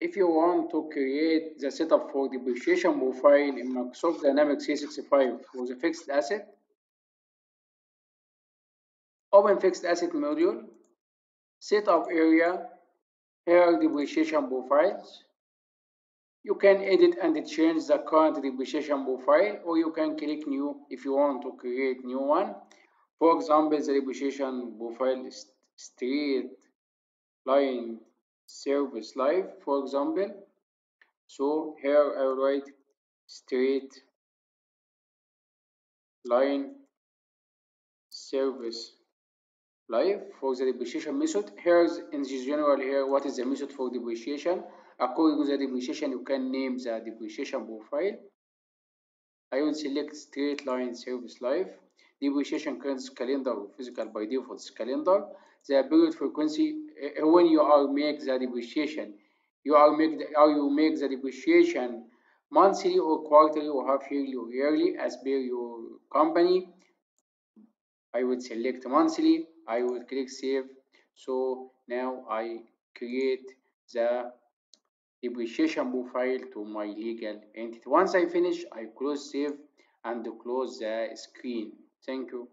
If you want to create the setup for depreciation profile in Microsoft Dynamics 365 for the fixed asset, open fixed asset module, setup area, here depreciation profiles. You can edit and change the current depreciation profile or you can click new if you want to create new one. For example, the depreciation profile is straight line service life, for example. So here I will write straight line service life for the depreciation method. Here's in this general here what is the method for depreciation. According to the depreciation, you can name the depreciation profile. I will select straight line service life. Depreciation calendar physical by default calendar. The period frequency eh, eh, when you are make the depreciation, you are make the, how you make the depreciation monthly or quarterly or half yearly or yearly as per your company. I would select monthly. I would click save. So now I create the depreciation profile to my legal entity. Once I finish, I close save and close the screen. Thank you.